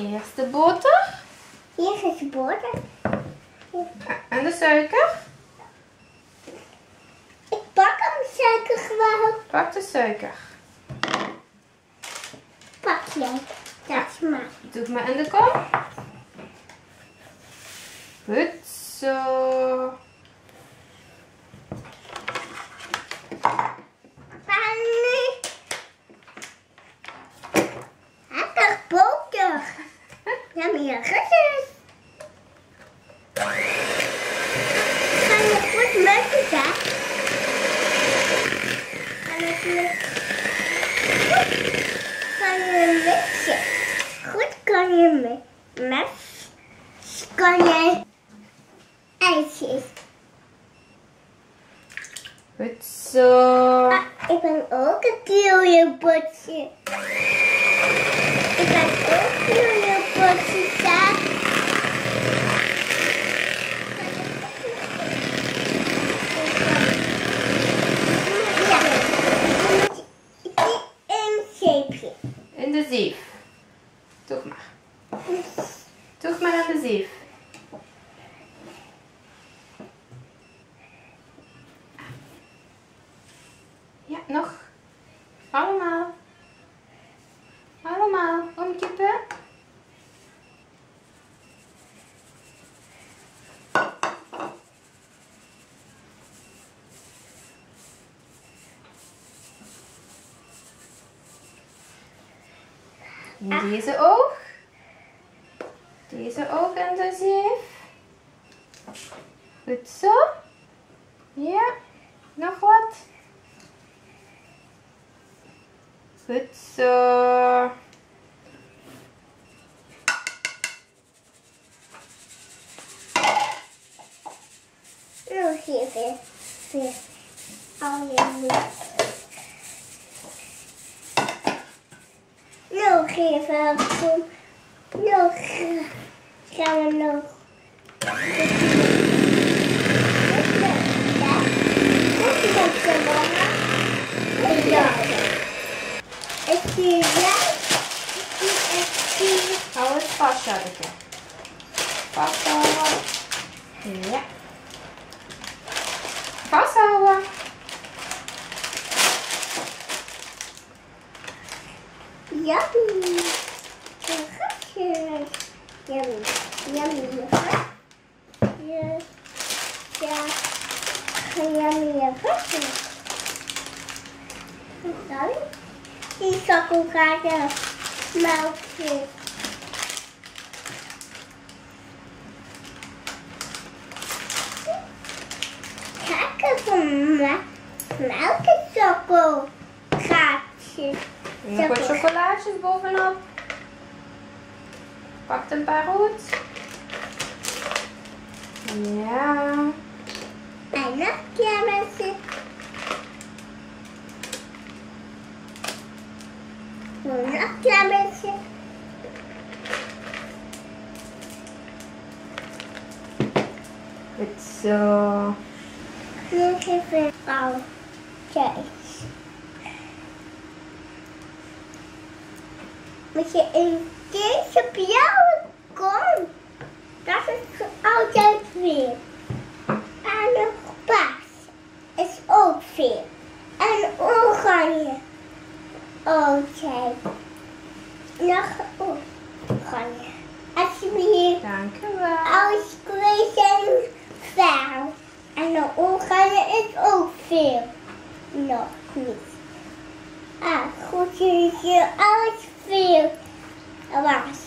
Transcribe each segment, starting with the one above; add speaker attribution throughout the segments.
Speaker 1: Eerst de boter.
Speaker 2: Hier is de boter.
Speaker 1: En de suiker.
Speaker 2: Ik pak hem suiker gewoon.
Speaker 1: Pak de suiker.
Speaker 2: Pak jij. Dat is maar.
Speaker 1: Doe het maar in de kom. Goed zo.
Speaker 2: Je goed mixen, hè? Kan je mixen? Goed kan je mes. Kan je ijsjes.
Speaker 1: Goed zo.
Speaker 2: Ah, ik ben ook een kieljenbotje. Ik ben ook een kieljenbotje, ja. Ja, een zeepje.
Speaker 1: In de zeef. Doe maar. Doe maar in de zeef. Ja, nog. Allemaal. Allemaal. In deze oog. Deze oog in de zeef. Goed zo. Ja. Nog wat. Goed zo.
Speaker 2: Nog even. Weer. Al je moed. Nog even. Kom. Nog. eh, Gaan we nog. Ik zie jij. Ik zie
Speaker 1: Hou het vast, Janneke. Vasthouden. Ja.
Speaker 2: Die chocolade melkje. Kijk van melk chocolade.
Speaker 1: Nog wat chocolaatjes bovenop. Pak een paar goed. Ja.
Speaker 2: En nog kermissen. Nog kermissen.
Speaker 1: Goed zo.
Speaker 2: Nog even al. Kijk. Moet je in deze blauwe kom. Dat is altijd weer. En nog paars is ook veel. En oranje. Oké. Nog oranje. Alsjeblieft.
Speaker 1: Dank u wel.
Speaker 2: Als twee zijn vuil. En de oranje is ook veel. Nog niet. Ah, goed, jullie zien alles veel. Was.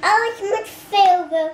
Speaker 2: Alles moet veel